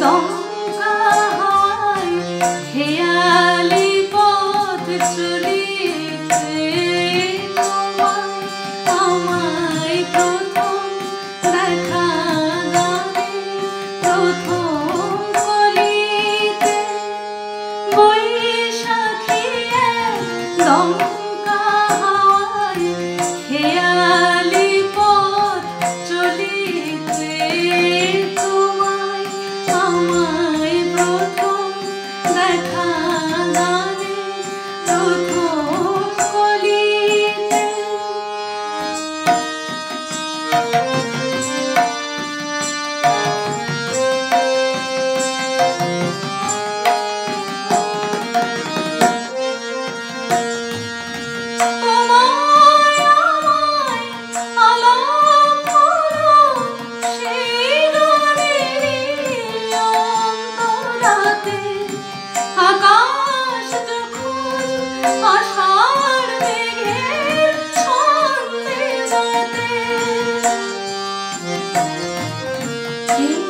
song you.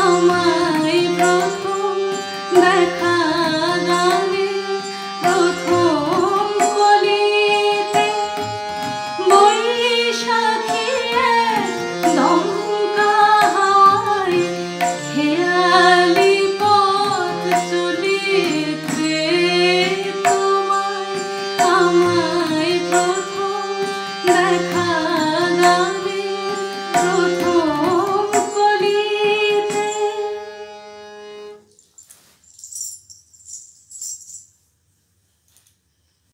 আমায় প্রথম দেখা